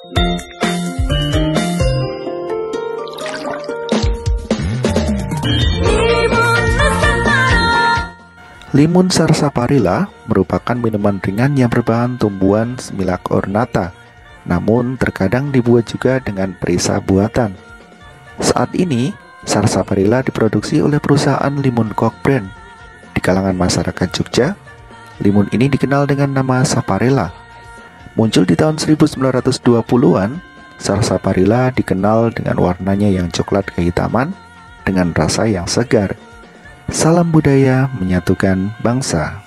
Limun sarsaparilla merupakan minuman ringan yang berbahan tumbuhan semilak ornata, namun terkadang dibuat juga dengan perisa buatan. Saat ini, sarsaparilla diproduksi oleh perusahaan Limun Kok Brand. Di kalangan masyarakat Jogja, limun ini dikenal dengan nama saparilla. Muncul di tahun 1920-an, sarsaparilla dikenal dengan warnanya yang coklat kehitaman dengan rasa yang segar. Salam budaya menyatukan bangsa.